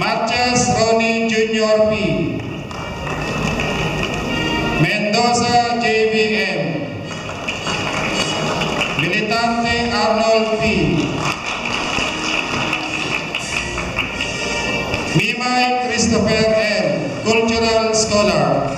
Matias Ronnie Jr. P. Mendoza JBM. Militante Arnold P. Mimay Christopher M. Cultural Scholar.